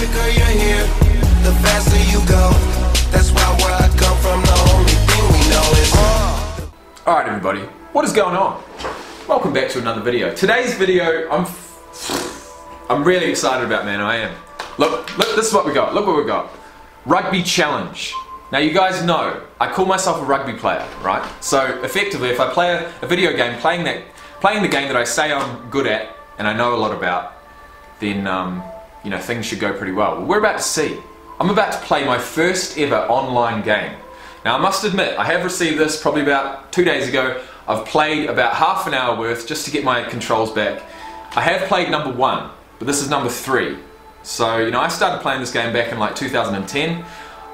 quicker you're here, the faster you go. That's why where I come from, the only thing we know is. Alright everybody, what is going on? Welcome back to another video. Today's video, I'm I'm really excited about man, I am. Look, look, this is what we got, look what we got. Rugby Challenge. Now you guys know, I call myself a rugby player, right? So effectively, if I play a, a video game, playing that, playing the game that I say I'm good at, and I know a lot about, then um, you know, things should go pretty well. well. We're about to see. I'm about to play my first ever online game. Now I must admit, I have received this probably about two days ago. I've played about half an hour worth just to get my controls back. I have played number one, but this is number three. So, you know, I started playing this game back in like 2010.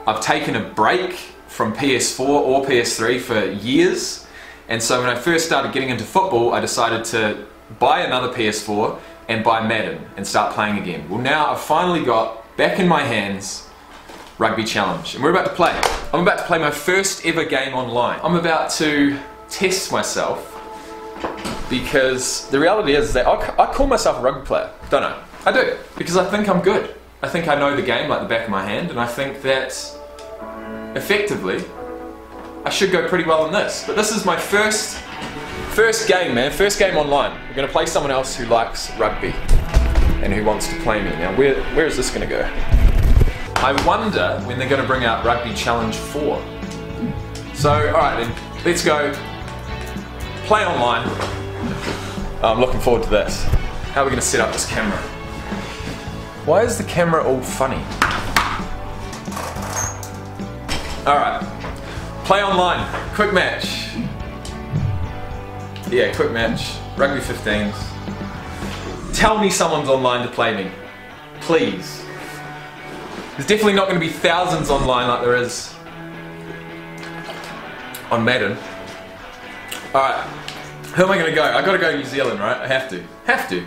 I've taken a break from PS4 or PS3 for years. And so when I first started getting into football, I decided to buy another PS4 and buy Madden and start playing again. Well now I've finally got back in my hands Rugby Challenge and we're about to play. I'm about to play my first ever game online. I'm about to test myself because the reality is that I call myself a rugby player, don't I? I do, because I think I'm good. I think I know the game like the back of my hand and I think that effectively, I should go pretty well in this. But this is my first, first game, man. First game online. We're going to play someone else who likes rugby and who wants to play me. Now, where, where is this going to go? I wonder when they're going to bring out Rugby Challenge 4. So, alright then, let's go play online. Oh, I'm looking forward to this. How are we going to set up this camera? Why is the camera all funny? Alright. Play online. Quick match. Yeah, quick match. Rugby 15s. Tell me someone's online to play me. Please. There's definitely not going to be thousands online like there is on Madden. Alright. Who am I going to go? i got to go New Zealand, right? I have to. Have to.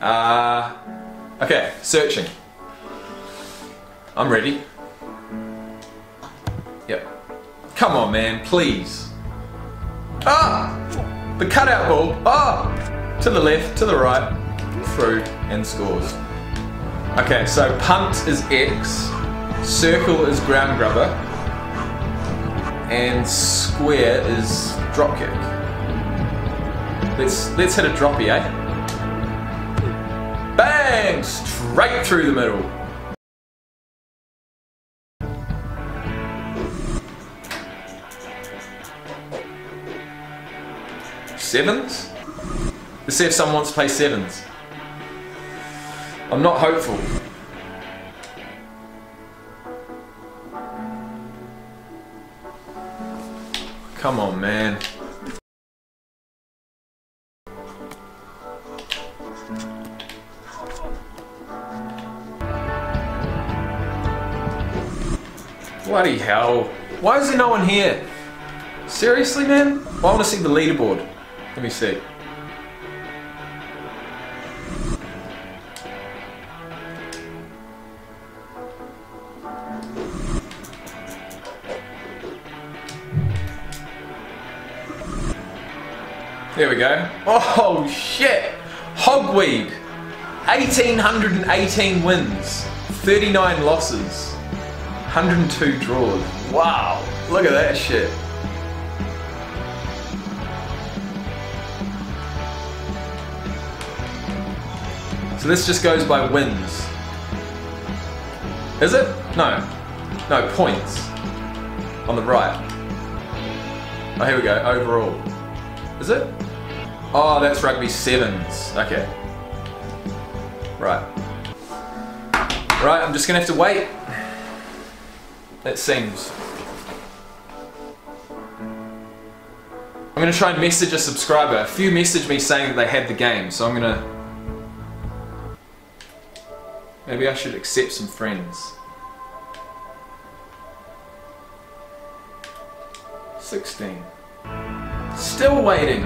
Uh, okay, searching. I'm ready. Yep. Come on, man, please. Ah! The cutout ball. Ah! To the left, to the right, through, and scores. Okay, so punt is X, circle is ground grubber, and square is dropkick. Let's let's hit a droppy, eh? Bang! Straight through the middle. Sevens? Let's see if someone wants to play sevens. I'm not hopeful. Come on, man. Bloody hell. Why is there no one here? Seriously, man? I want to see the leaderboard. Let me see. There we go. Oh shit! Hogweed! 1818 wins, 39 losses, 102 draws. Wow, look at that shit. So this just goes by wins. Is it? No. No, points. On the right. Oh, here we go, overall. Is it? Oh, that's rugby sevens. Okay. Right. Right, I'm just gonna have to wait. It seems. I'm gonna try and message a subscriber. A few messaged me saying that they had the game, so I'm gonna Maybe I should accept some friends. 16. Still waiting.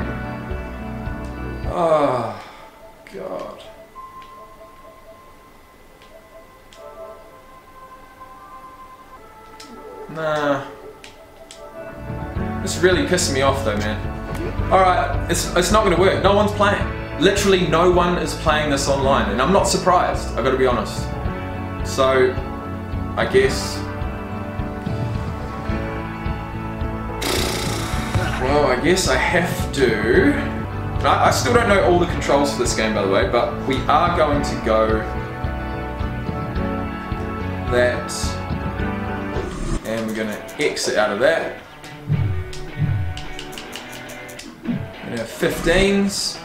Oh, God. Nah. This really pissing me off though, man. Alright, it's, it's not gonna work. No one's playing. Literally no one is playing this online, and I'm not surprised. I've got to be honest. So, I guess. Well, I guess I have to. I, I still don't know all the controls for this game, by the way, but we are going to go that, and we're going to exit out of that. We have 15s.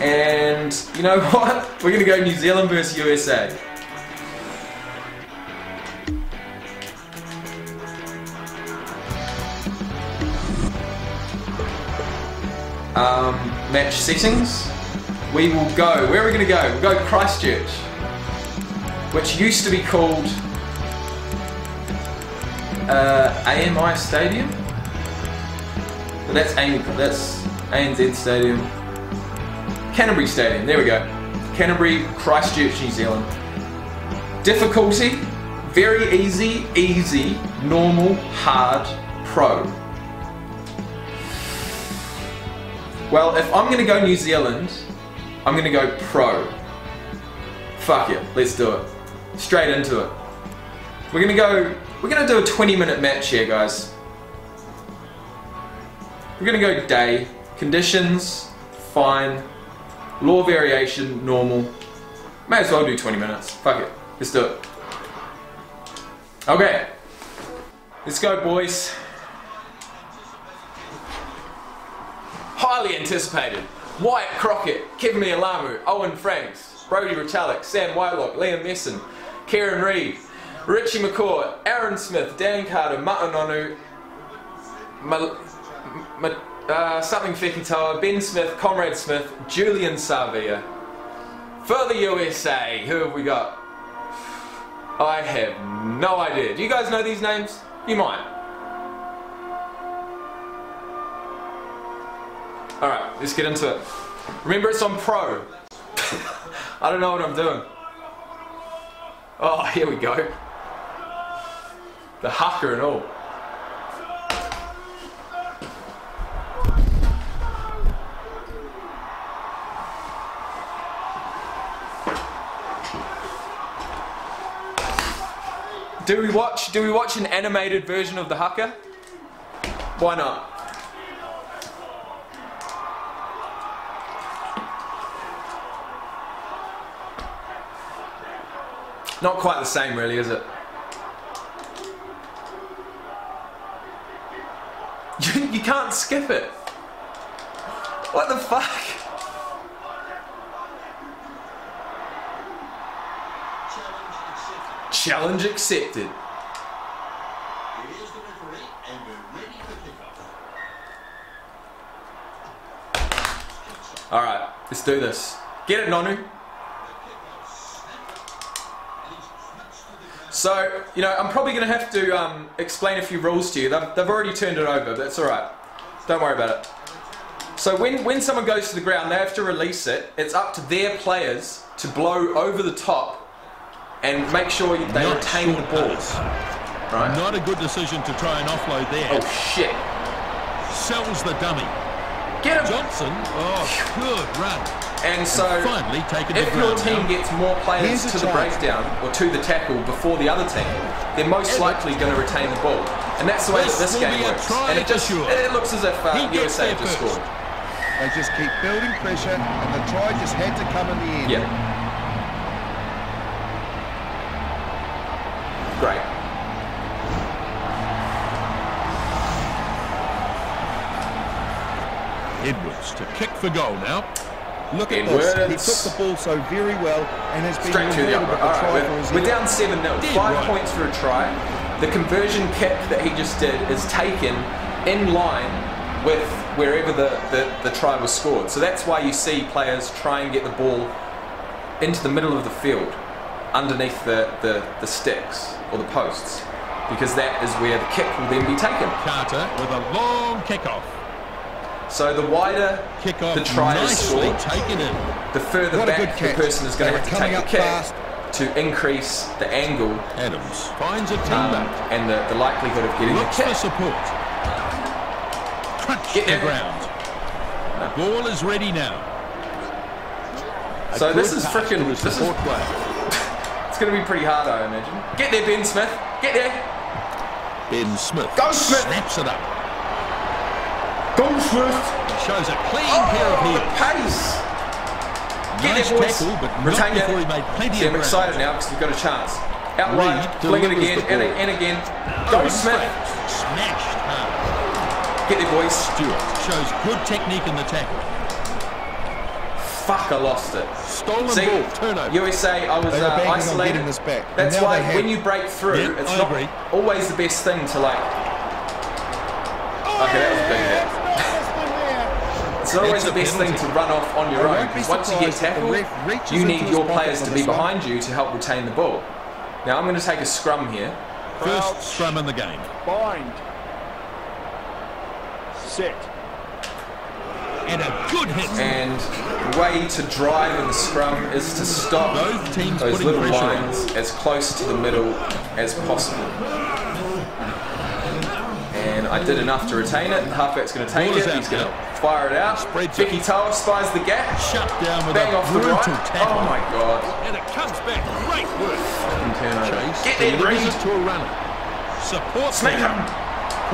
And you know what? We're gonna go New Zealand versus USA. Um, match settings. We will go. Where are we gonna go? We'll go Christchurch, which used to be called uh, AMI Stadium. But that's ANZ, that's ANZ Stadium. Canterbury Stadium, there we go. Canterbury, Christchurch, New Zealand. Difficulty, very easy, easy, normal, hard, pro. Well, if I'm gonna go New Zealand, I'm gonna go pro. Fuck it, let's do it. Straight into it. We're gonna go, we're gonna do a 20 minute match here, guys. We're gonna go day. Conditions, fine. Law variation, normal. May as well do 20 minutes. Fuck it. Let's do it. Okay. Let's go, boys. Highly anticipated. Wyatt Crockett, Keven Mealamu, Owen Franks, Brodie Retallick, Sam Whitelock, Liam Messam, Kieran Read, Richie McCaw, Aaron Smith, Dan Carter, Ma'a Nonu, Mal Ma uh, something Fekitoa, Ben Smith, Conrad Smith, Julian Savea. For the USA, who have we got? I have no idea. Do you guys know these names? You might. Alright, let's get into it. Remember it's on Pro. I don't know what I'm doing. Oh, here we go. The haka and all. Do we watch do we watch an animated version of the haka? Why not? Not quite the same really, is it? You, you can't skip it. What the fuck? Challenge accepted. Kickoff. Alright, let's do this. Get it, Nonu. So, you know, I'm probably going to have to um, explain a few rules to you. They've, they've already turned it over, but that's alright. Don't worry about it. So when, when someone goes to the ground, they have to release it. It's up to their players to blow over the top and make sure they Not retain the short ball. Right? Not a good decision to try and offload there. Oh shit. Sells the dummy. Get him! Johnson, oh, good run. And so, Finally taken to if your team now. gets more players Here's to the chance. breakdown or to the tackle before the other team, they're most likely going to retain the ball. And that's the way This that this game works. And it just sure. it looks as if uh, USA just scored. They just keep building pressure, and the try just had to come in the end. Yeah. Edwards to kick for goal now. Look at Edwards. this. He took the ball so very well and has been Straight to the rewarded upright. with the try right, we're, we're down 7 0. Dead Five right. points for a try. The conversion kick that he just did is taken in line with wherever the, the, the try was scored. So that's why you see players try and get the ball into the middle of the field, underneath the, the, the sticks or the posts, because that is where the kick will then be taken. Carter with a long kick-off. So the wider Kick-off the try is scored, taken in. the further back the person is going to have to take the kick fast. to increase the angle Adams finds a um, and the, the likelihood of getting Looks the for kick. support. Crunch Get the ground. Ball is ready now. So this is pass frickin' to his this is-. It's going to be pretty hard, I imagine. Get there, Ben Smith. Get there. Ben Smith. Go, Smith. Snaps it up. Go, Smith. Shows a clean Oh, pair of the heels. pace. Get Nice there, boys. tackle, but not Retain it. before he made plenty See, of I'm ground. excited now because we've got a chance. Out Reed wide, fling it again, and, and again. Oh, Go, in Smith. Smashed hard. Get there, boys. Stewart shows good technique in the tackle. Fuck, I lost it. Stolen See, ball, turnover. USA, I was uh, banking on isolated. getting this back. That's why when you break through, Yeah, it's I not agree. always the best thing to like. Okay, that was a big hit. It's not always the a best thing to run off on your I own because once you get surprised if the tackled, you need your players to this be one. behind you to help retain the ball. Now I'm going to take a scrum here. First scrum in the game. Bind. Set. And a good hit. And the way to drive in the scrum is to stop Both teams those little pressure on. lines as close to the middle as possible. And I did enough to retain it. The halfback's going to take Ball it. He's going to now. Fire it out. Spreads it. Fekitoa spies the gap. Shut down with Bang a off the brutal right. tackle. Oh my god. And it comes back. Great work. Chase Get there, Reed. it to a runner. Support Smack him.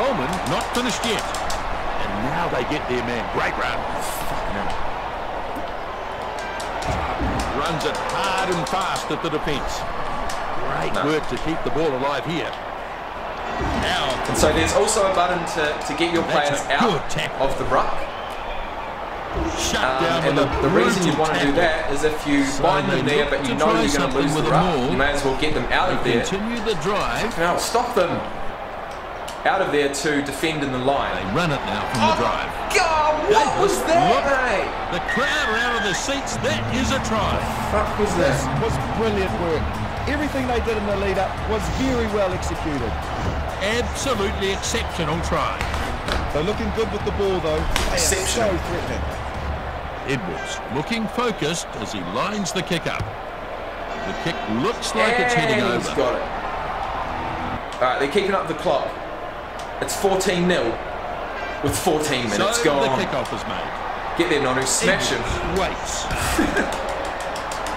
Coleman not finished yet. And now they get their man. Great run. Runs it hard and fast at the defence. Great No. work to keep the ball alive here. Now, And so there's also a button to, to get your That's players out of the ruck. shut Um, down and the, the reason you want to do that is if you So bind them there but you know you're going to lose the ruck, maul. you may as well get them out of there. Continue the drive. Now stop them out of there to defend in the line. They line. run it now from the drive. God, what was that, Look. mate? The crowd are out of their seats. That is a try. Fuck was This that? was brilliant work. Everything they did in the lead up was very well executed. Absolutely exceptional try. They're looking good with the ball though. They are so Exceptional. threatening. Edwards looking focused as he lines the kick up. The kick looks like it's heading And he's over. got it. Alright, they're keeping up the clock. It's 14 0 with 14 minutes so gone. the kickoff is made. Get there, Nonu. Smash him. Edwards waits.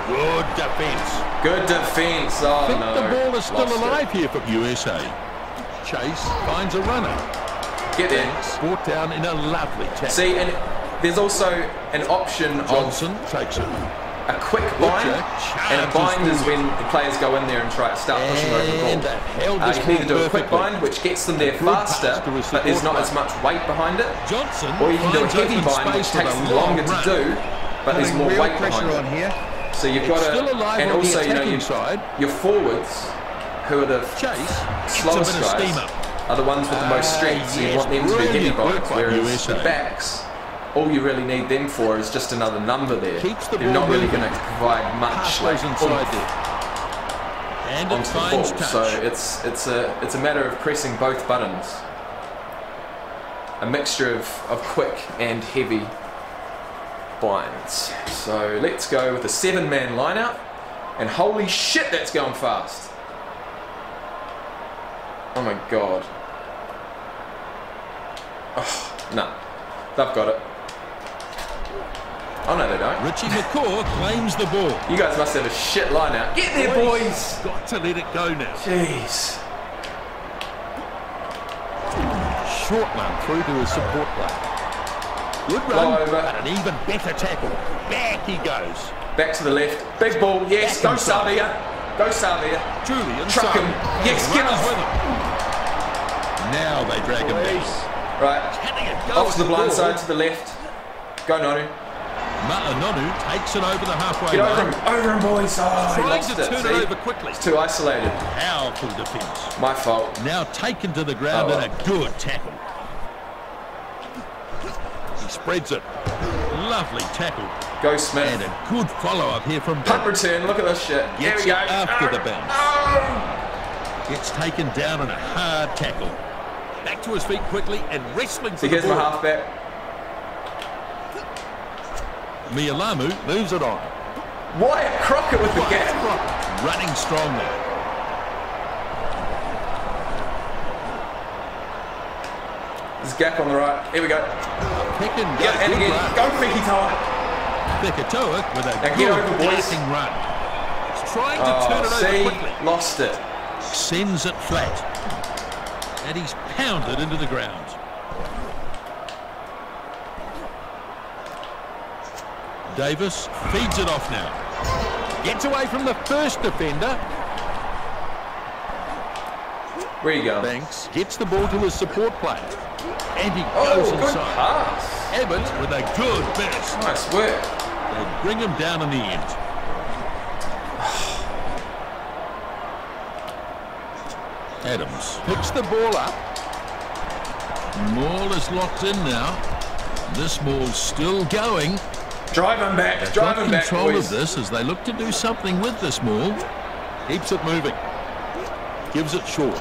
Good defence. Good defense. Oh I think no. the ball is still Lost it. alive here for USA. Chase finds a runner. Get there. Brought down in a lovely tackle. See, and there's also an option of Johnson takes it. a quick bind, and a charges bind is when the players go in there and try to start pushing over the ball. they held Uh, you can either do a quick bind, which gets them there faster, but there's not as much weight behind it. Johnson Or you can do a heavy bind, which takes with a long longer to do, but there's Putting more real weight pressure behind on it. here. So you've It's got still to, alive and also you know attacking you, side. your forwards, who are the Chase slowest guys, are the ones with the most Ah, strength, so you want them to be heavy binds, whereas the backs, all you really need them for is just another number there. They're not really going to provide much like inside there. And onto the ball. touch. So it's it's a it's a matter of pressing both buttons. A mixture of, of quick and heavy binds. So let's go with a seven man lineup. And holy shit, that's going fast. Oh my god. Oh, no. They've got it. Oh no, they don't. Richie McCaw claims the ball. You guys must have a shit lineup. Get there, boys! Got to let it go now. Jeez. Short one through to his support player. Good run, over. but an even better tackle. Back he goes. Back to the left. Big ball. Yes. Go Back inside. Savea. Go Savea. Julian Truck him. Yes, get off. With him. Now they drag him down. Right. Can he go Off to the blind ball? side to the left. Go Nonu. Ma'a Nonu takes it over the halfway Get over line. him. Over him, boys. Oh, he Trying lost to it. turn See? it over quickly. It's too isolated. Powerful defence. My fault. Now taken to the ground Oh, and a good tackle. He spreads it. Lovely tackle. Go And a good follow-up here from Punt return. Look at this shit. Here Gets we go. it after the Oh, bounce. oh. Gets taken down in a hard tackle. Back to his feet quickly and wrestling for So the here's my ball. halfback. Mealamu moves it on. Wyatt Crockett with the gap. Running strongly. There's a gap on the right. Here we go. Pick and go. Yeah, and again. run. Go Vicky Tower. Fekitoa with a Now get good over, boys. run. He's trying to oh, turn Oh, it see, over quickly. lost it. Sends it flat. And he's pounded into the ground. Davis feeds it off now. Gets away from the first defender. Where you going? Banks gets the ball to his support player. And he Oh, goes good inside. pass. Abbott with a good burst. Nice work. They bring him down in the end. Adams picks the ball up. Maul is locked in now. This ball's still going. Drive him back. They've Drive him back, control boys. of this as they look to do something with this maul. Keeps it moving. Gives it short.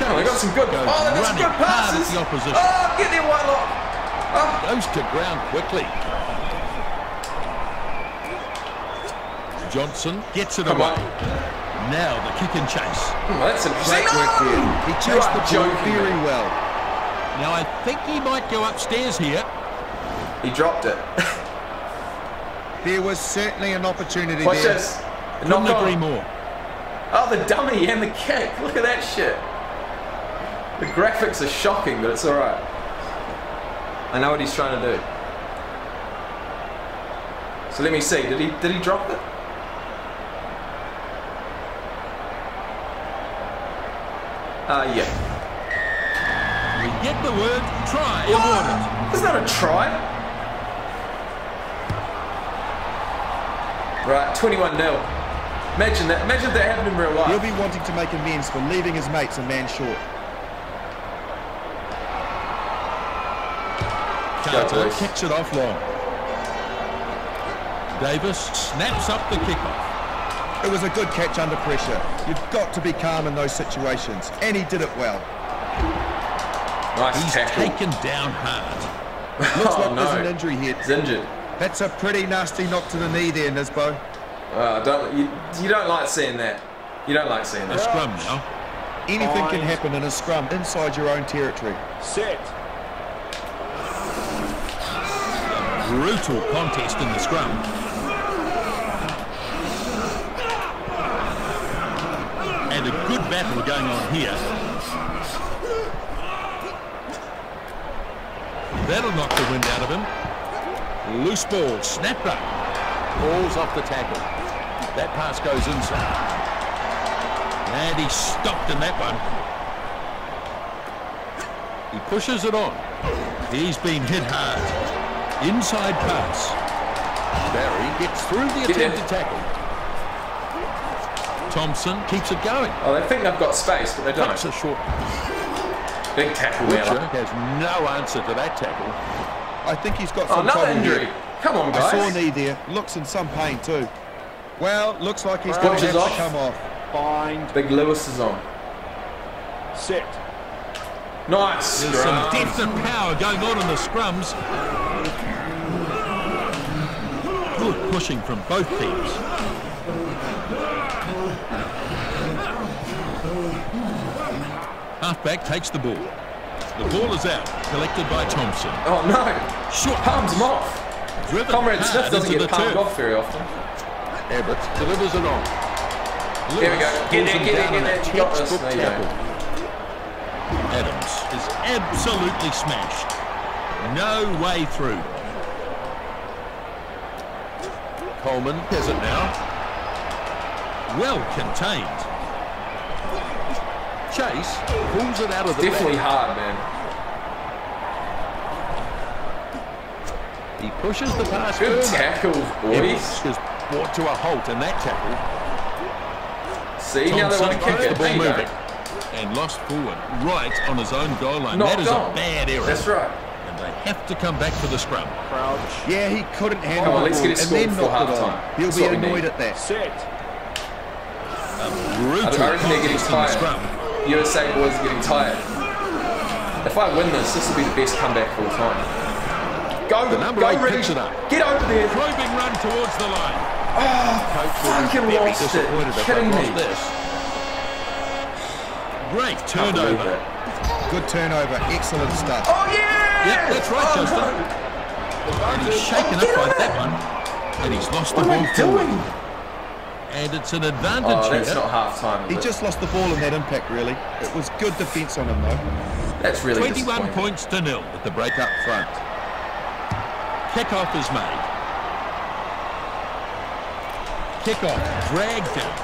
Oh, they got some good. Goes Oh, they got some good passes. the opposition. Oh, get there, Whitelock. Oh, Goes to ground quickly. Johnson gets it come away. on. Now the kick and chase. Hmm, that's interesting. Great work there. He chased the ball very well. Now I think he might go upstairs here. He dropped it. There was certainly an opportunity Watch there. this. Couldn't Knock agree more. Oh, the dummy and the kick. Look at that shit. The graphics are shocking, but it's alright. I know what he's trying to do. So let me see. Did he did he drop it? Uh yeah. We the word try awarded. It's not a try. Right, 21 0. Imagine that. Imagine that happened in real life. He'll be wanting to make amends for leaving his mates a man short. Carter boys. kicks it off long. Davis snaps up the kickoff. It was a good catch under pressure. You've got to be calm in those situations, and he did it well. Nice He's tackle. taken down hard. Looks oh like there's an injury here. He's injured. That's a pretty nasty knock to the knee there, Nisbo. Uh, don't you, you don't like seeing that. You don't like seeing The that. scrum now. Anything can happen in a scrum inside your own territory. Set. Brutal contest in the scrum. And a good battle going on here. That'll knock the wind out of him. Loose ball, snapped up. Balls off the tackle. That pass goes inside. And he's stopped in that one. He pushes it on. He's been hit hard. Inside pass. Barry gets through the attempted tackle. Thompson keeps it going. Oh, they think they've got space, but they don't. a short. Big tackle there. has no answer to that tackle. I think he's got Oh, some another trouble injury. here. Come on, I saw a guys. knee there. Looks in some pain too. Well, looks like he's going to Watch have his to come off. Bind. Big Lewis is on. Set. Nice. There's some depth and power going on in the scrums. Good pushing from both teams. Halfback takes the ball. The ball is out, collected by Thompson. Oh no. Short Palms him off. driven Conrad Smith doesn't get palmed turf. off very often. Abbott delivers it on. Here we go. Get him get down get there. got this. There you. Adams is absolutely smashed. No way through. Coleman has it now. Well contained. Chase pulls it out of the Definitely back. hard, man. He pushes the pass Good further. tackles, Evans boys. is brought to a halt in that tackle. See, now they want to kick it. the ball There go. moving. And lost forward right on his own goal line. Knocked that is on. a bad error. That's right. And they have to come back for the scrum. Crouch. Yeah, he couldn't handle Come on, the let's get it and scored then before knocked half-time. He'll That's be annoyed at that. Set. A Brutal I reckon they're getting contest in the scrum. USA boys are getting tired. If I win this, this will be the best comeback of all time. Go, The number go, eight it up. Get over there. Probing run towards the line. Ah, fucking lost it. Kidding me. this. Great turnover. Good turnover. Excellent stuff. Oh yeah! Yep, that's right, oh, Justin. no. And he's shaken up by that one. And he's lost the ball. What am I doing? And it's an oh, advantage Oh, that's here. not half time. He just lost the ball in that impact, really. It was good defence on him, though. That's really 21 points to nil at the break up front. Kick-off is made. Kick-off dragged down.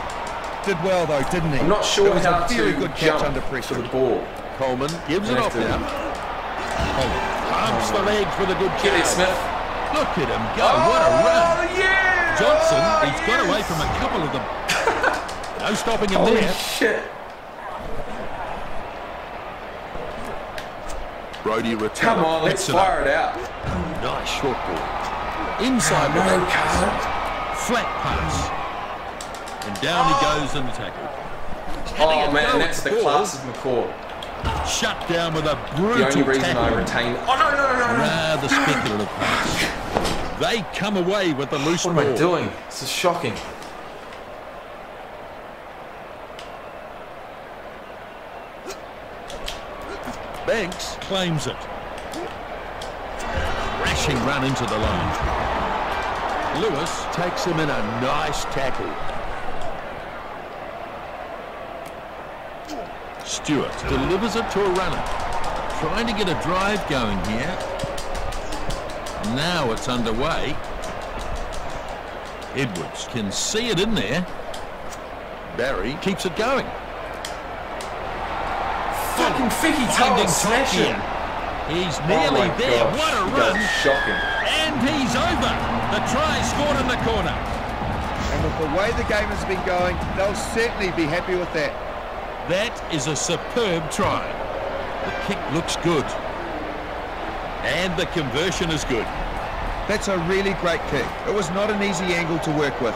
Did well, though, didn't he? I'm not sure it was how a very to good catch jump under to pressure. the ball. Coleman gives it Have off to- now. Coleman pumps the legs with a good Get it, kick. Smith. Look at him go. Oh, what a run. Oh, yeah! Johnson, Oh, he's got away from a couple of them. no stopping him Holy there. shit. Brody returns. Come on, let's fire it out. Nice short ball. Inside the No, leg. Flat pass. And down he goes in the tackle. Oh man, go that's the ball. class of McCaw. Shut down with a brutal The only reason I retain. Oh no, no, no, no, no. Rather speculative pass. They come away with the loose What ball. am I doing? This is shocking. Banks claims it. Rashing run into the line. Lewis takes him in a nice tackle. Stewart delivers it to a runner. Trying to get a drive going here. Now it's underway. Edwards can see it in there. Barry keeps it going. Fucking Ficky Finding oh, Tower top smashing. He's Oh nearly my there. gosh, What a that's run. Shocking. And he's over. The try scored in the corner. And with the way the game has been going, they'll certainly be happy with that. That is a superb try. The kick looks good. And the conversion is good. That's a really great kick. It was not an easy angle to work with.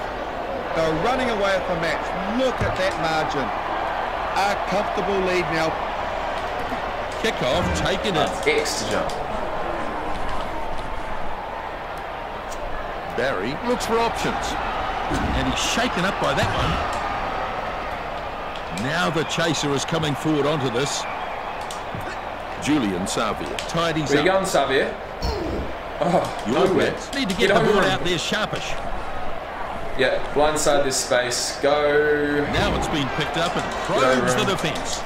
They're running away with the match. Look at that margin. A comfortable lead now. Kickoff taken in. X to jump. Barry looks for options. And he's shaken up by that one. Now the chaser is coming forward onto this. Julian Savea tidies Where you up. going, Xavier? Oh, Your nowhere. need to get, the over ball out there sharpish. Yeah, blindside this space. Go. Now it's been picked up and over probes the him. defence.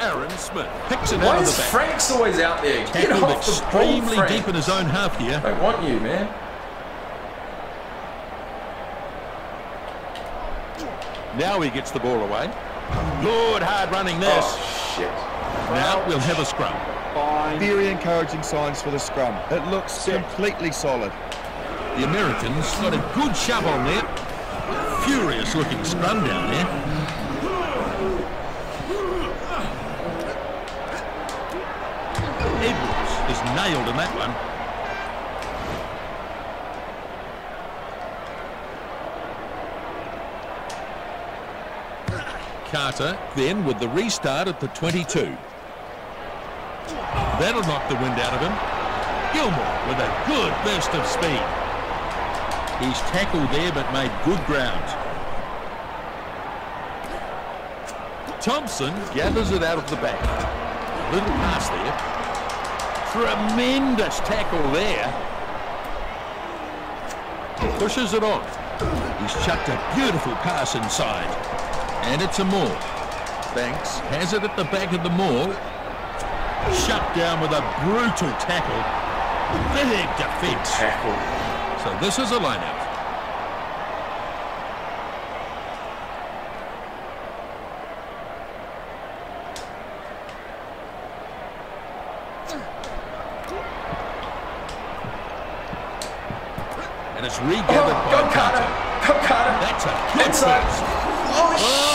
Aaron Smith picks it Why out of is the back. Frank's always out there? Get Tackled off the ball, extremely Frank. deep in his own half here. I don't want you, man. Now he gets the ball away. Good hard running this. Oh, shit. Now we'll have a scrum. Very encouraging signs for the scrum. It looks completely solid. The Americans got a good shove on there. Furious looking scrum down there. Edwards is nailed in that one. Carter then with the restart at the 22. That'll knock the wind out of him. Gilmore with a good burst of speed. He's tackled there but made good ground. Thompson gathers it out of the back. Little pass there. Tremendous tackle there. Pushes it on. He's chucked a beautiful pass inside. And it's a maul. Banks has it at the back of the maul. Shut down with a brutal tackle. Big defence. Tackle. So this is a lineout. And it's regathered Oh, by go Carter. Go Carter. That's a good Inside. burst. Oh, oh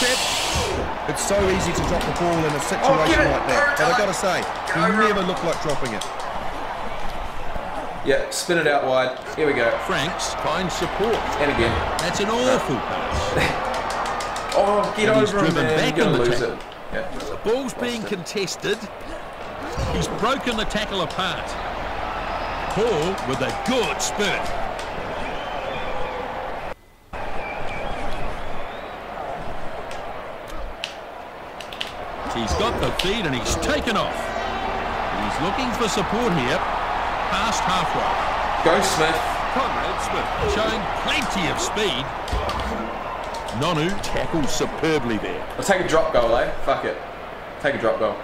shit. Oh, intercept. It's so easy to drop the ball in a Oh, situation get it. like that. But I've gotta say, Get he never looked like dropping it. Yeah, spin it out wide. Here we go. Franks finds support. And again. That's an awful pass. Oh, get And he's over him, driven man. back You're in gonna the lose it. Yeah. The ball's being contested. He's broken the tackle apart. Paul with a good spurt. He's got the feed and he's taken off. He's looking for support here. Past halfway. Go Smith. Conrad Smith showing plenty of speed. Nonu tackles superbly there. I'll take a drop goal, eh? Fuck it. Take a drop goal.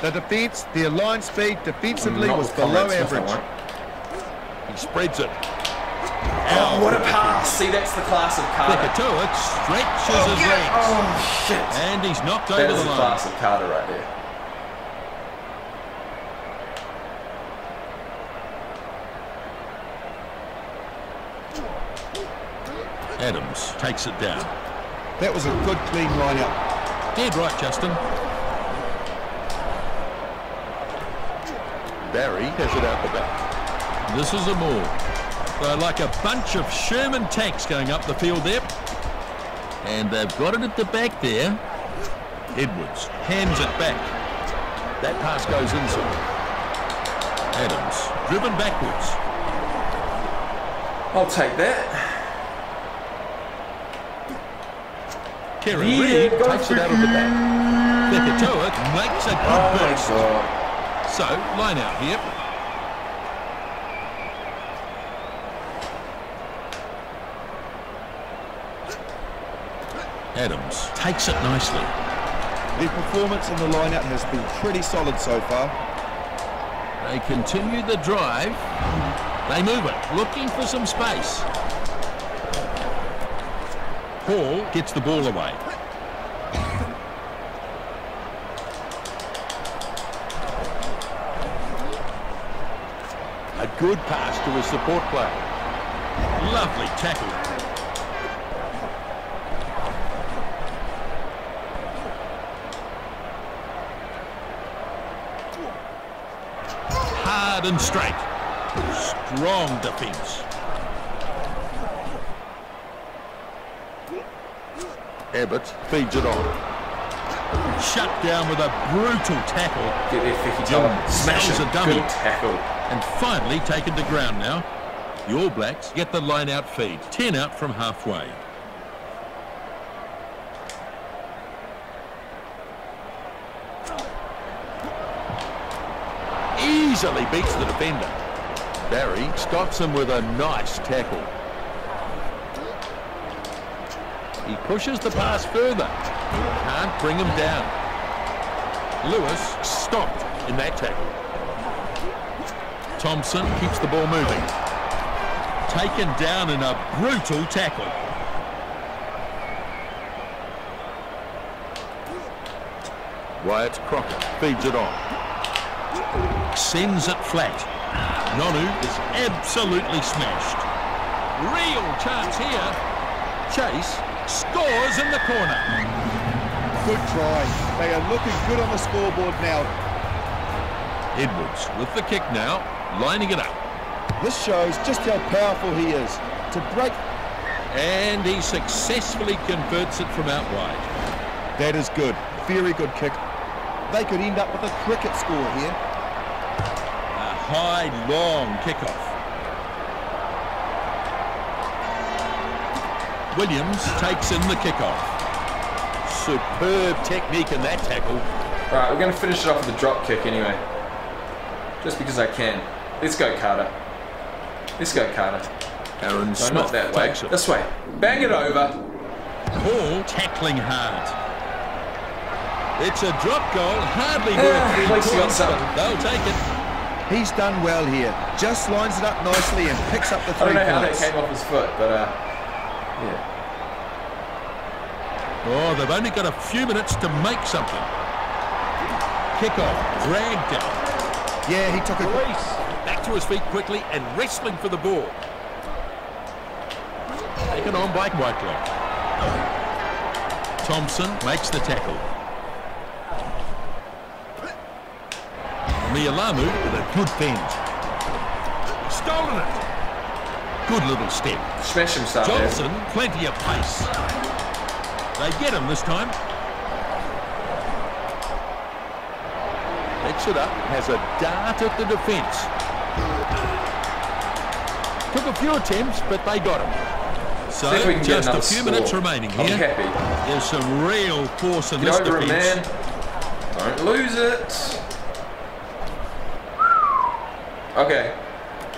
The defence, their line speed defensively was below Conrad average. won't. He spreads it. Oh, what a pass! See, that's the class of Carter. Fekitoa stretches his oh, legs. Oh, shit. And he's knocked That over is the the line. class of Carter right there. Adams takes it down. That was a good clean line up. Dead right, Justin. Barry has it out the back. This is a more. They're like a bunch of Sherman tanks going up the field there. And they've got it at the back there. Edwards hands it back. That pass goes inside. Adams driven backwards. I'll take that. Kerry Yeah, Reid takes it out of the back. Fekitoa makes a good Oh burst. So, line out here. Adams takes it nicely. The performance in the line-out has been pretty solid so far. They continue the drive. They move it, looking for some space. Hall gets the ball away. A good pass to his support player. Lovely tackle. Hard and straight. Strong defence. Abbott feeds it on. Shut down with a brutal tackle Get there, Ficky Young Tom. Smash sells a dummy. Good tackle. and finally taken to ground now. The All Blacks get the line out feed. 10 out from halfway. Easily beats the defender. Barry stops him with a nice tackle. He pushes the pass further. Can't bring him down. Lewis stopped in that tackle. Thompson keeps the ball moving. Taken down in a brutal tackle. Wyatt Crockett feeds it on. Sends it flat. Nonu is absolutely smashed. Real chance here. Chase scores in the corner. Good try. They are looking good on the scoreboard now. Edwards with the kick now, lining it up. This shows just how powerful he is. To break, And he successfully converts it from out wide. that is good. Very good kick. They could end up with a cricket score here. High, long kickoff. Williams takes in the kickoff. Superb technique in that tackle. Right, we're going to finish it off with a drop kick anyway. Just because I can. Let's go, Carter. Let's go, Carter. Aaron No, Smith not that way. it. This way. Bang it over. Hall tackling hard. It's a drop goal, hardly Yeah, worth three at least he got points, they'll take it. He's done well here. Just lines it up nicely and picks up the three I three don't know how that points. came off his foot, but uh, yeah. Oh, they've only got a few minutes to make something. Kickoff, dragged down. Yeah, he took a Reese back to his feet quickly and wrestling for the ball. Taken on by Whitelock. Thompson makes the tackle. Mealamu with a good bend. Stolen it. Good little step. Smash him, start there. Johnson, plenty of pace. They get him this time. Picks it up, has a dart at the defence. Took a few attempts, but they got him. So, we can get just a few score. minutes remaining I'm here. happy. There's some real force in Get this over it, defence. man. Don't lose it. Okay.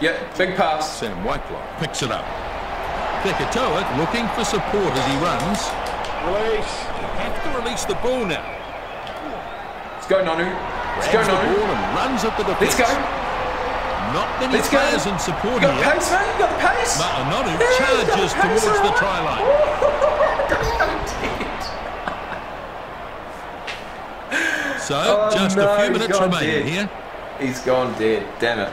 Yeah, big pass. Sam Whitelock picks it up. Fekitoa looking for support as he runs. Release. You Have to release the ball now. Let's go, Nonu. Let's go, Grabs the ball and runs at the defence. Let's go. Not many Let's go. players in You support got the here. pace, man. You got the pace. Ma'a Nonu Yeah, you charges the pace, towards the alright. try line. So, Oh, just no, a few minutes gone remaining dead. here. He's gone dead. Damn it.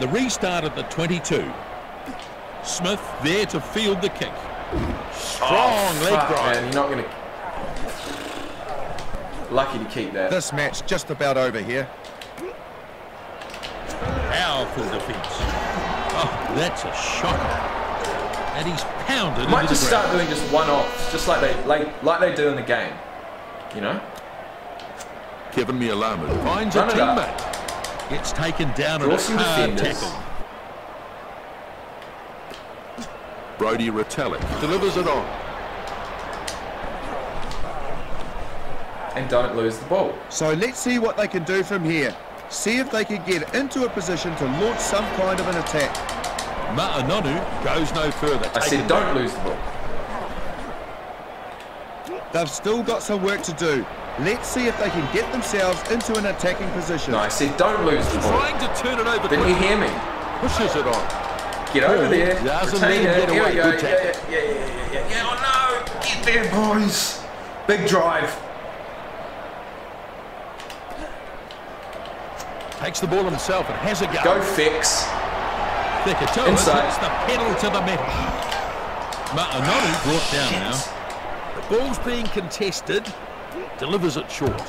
The restart at the 22. Smith there to field the kick. Strong oh, leg drive. man. You're not gonna. Lucky to keep that. This match just about over here. Powerful defence. Oh, that's a shocker. And he's pounded Might into just the ground. start doing just one-offs, just like they like like they do in the game. You know. Keven Mealamu finds a Run it up. teammate. Gets taken down Draw at a hard defenders. tackle. Brodie Retallick delivers it on. And don't lose the ball. So let's see what they can do from here. See if they can get into a position to launch some kind of an attack. Ma'a Nonu goes no further. I said don't down. lose the ball. They've still got some work to do. Let's see if they can get themselves into an attacking position. No, I said don't lose the ball. Trying to turn it over Didn't you quickly. hear me? Pushes it on. Get over Paul there. doesn't retain let him it. get Here away. we go. Good Yeah, tackle. yeah, yeah, yeah, yeah, yeah. Oh no! Get there, boys. Big drive. Takes the ball himself and has a go. Go fix. Fekitoa Inside. the pedal to the metal. Ma'a Nonu brought down now. The ball's being contested. Delivers it short.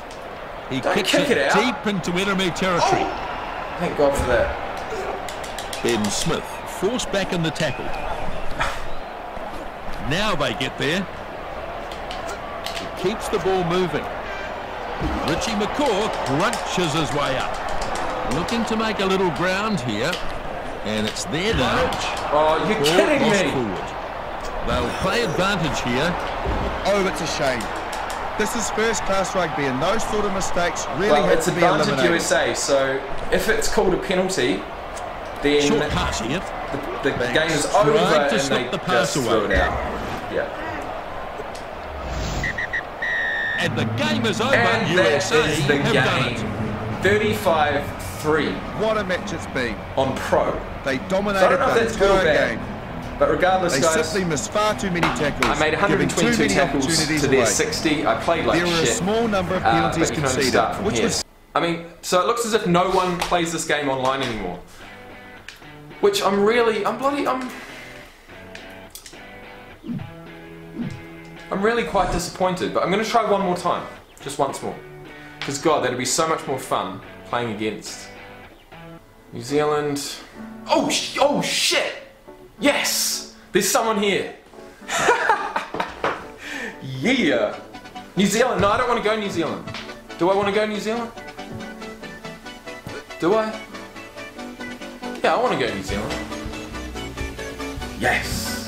He Don't kicks kick it out. deep into enemy territory. Oh! Thank God for that. Ben Smith forced back in the tackle. Now they get there. He keeps the ball moving. Richie McCaw crunches his way up. Looking to make a little ground here. And it's there now. Oh, you're Ball kidding me. forward. They'll play advantage here. Oh, it's a shame. This is first class rugby and those sort of mistakes really Well, have to be advantage eliminated. USA. So if it's called a penalty, then Short the, pass here. the game is over to and they the pass just throw away. it out. Yeah. And the game is over. And that USA is the have done it. game. 35-3 What a match it's been. on pro. They So I dominated don't know if the that's good entire game. But regardless, They guys, simply missed far too many tackles, I made giving 122 tackles to their away. 60. I played like There were a small number of Uh, penalties but you can only conceded, which here. was I mean, so it looks as if no one plays this game online anymore. Which I'm really, I'm bloody, I'm. I'm really quite disappointed, but I'm going to try one more time. Just once more. Because, God, that'd be so much more fun playing against New Zealand. Oh, sh- oh shit! Yes! There's someone here. yeah! New Zealand. No, I don't want to go New Zealand. Do I want to go New Zealand? Do I? Yeah, I want to go New Zealand. Yes!